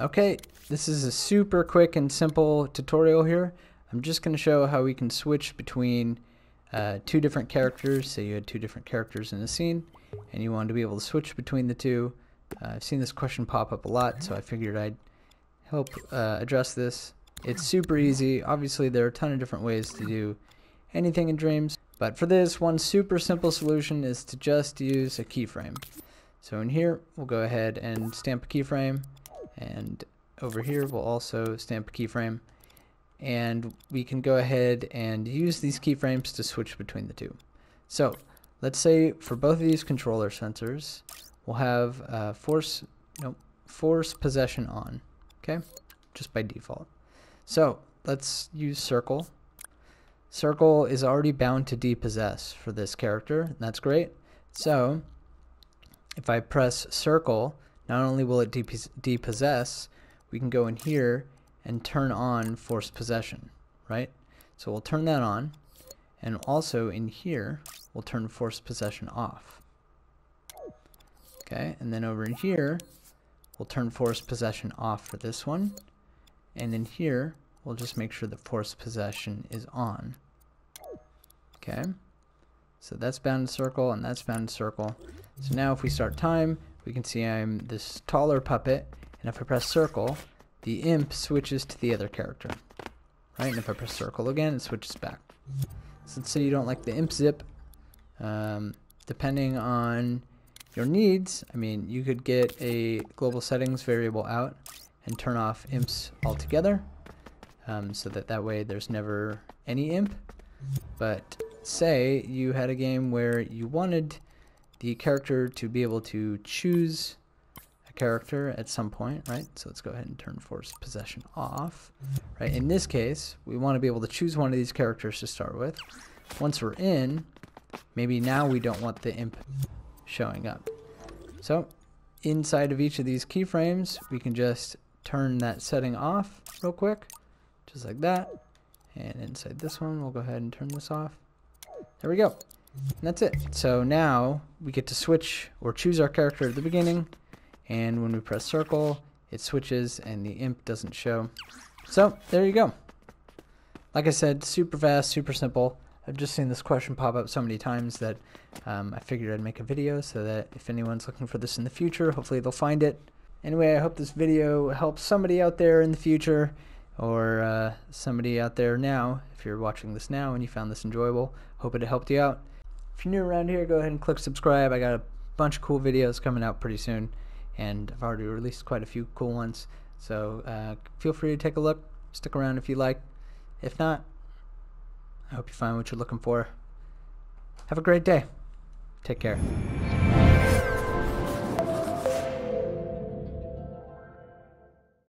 Okay, this is a super quick and simple tutorial here. I'm just going to show how we can switch between uh, two different characters. Say you had two different characters in a scene and you wanted to be able to switch between the two. Uh, I've seen this question pop up a lot, so I figured I'd help uh, address this. It's super easy. Obviously, there are a ton of different ways to do anything in Dreams, but for this, one super simple solution is to just use a keyframe. So in here, we'll go ahead and stamp a keyframe and over here we'll also stamp a keyframe. And we can go ahead and use these keyframes to switch between the two. So let's say for both of these controller sensors we'll have uh, force nope, force possession on okay? Just by default. So let's use circle. Circle is already bound to depossess for this character. That's great. So if I press circle not only will it depossess, we can go in here and turn on forced possession, right? So we'll turn that on, and also in here, we'll turn forced possession off. Okay, and then over in here, we'll turn forced possession off for this one, and in here, we'll just make sure the forced possession is on. Okay, so that's bound circle, and that's bound circle. So now if we start time, we can see I'm this taller puppet, and if I press circle, the imp switches to the other character. Right, and if I press circle again, it switches back. So let's say you don't like the imp zip, um, depending on your needs, I mean, you could get a global settings variable out and turn off imps altogether, um, so that that way there's never any imp. But say you had a game where you wanted the character to be able to choose a character at some point, right? So let's go ahead and turn force possession off, right? In this case, we want to be able to choose one of these characters to start with. Once we're in, maybe now we don't want the imp showing up. So inside of each of these keyframes, we can just turn that setting off real quick, just like that. And inside this one, we'll go ahead and turn this off. There we go. And that's it. So now we get to switch or choose our character at the beginning. And when we press circle, it switches and the imp doesn't show. So there you go. Like I said, super fast, super simple. I've just seen this question pop up so many times that um, I figured I'd make a video so that if anyone's looking for this in the future, hopefully they'll find it. Anyway, I hope this video helps somebody out there in the future or uh, somebody out there now, if you're watching this now and you found this enjoyable. Hope it helped you out. If you're new around here, go ahead and click subscribe. I got a bunch of cool videos coming out pretty soon, and I've already released quite a few cool ones. So uh, feel free to take a look. Stick around if you like. If not, I hope you find what you're looking for. Have a great day. Take care.